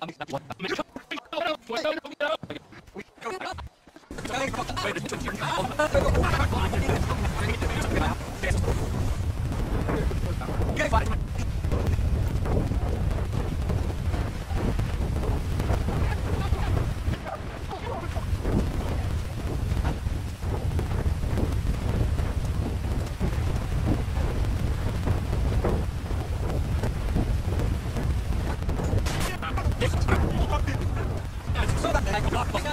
Wait,